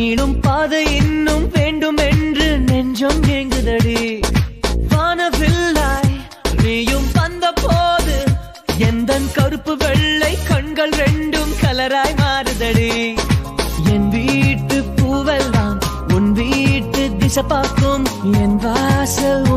நீளும் பாதை இன்னும் வேண்டும் என்று நெஞ்சம் ஏங்குதடி. வானவில்லாய் நீயும் வந்த போது எந்த கருப்பு வெள்ளை கண்கள் ரெண்டும் கலராய் மாறுதடி. என் வீட்டு பூவெல்லாம் உன் வீட்டு திசை பார்க்கும் என் வாசல்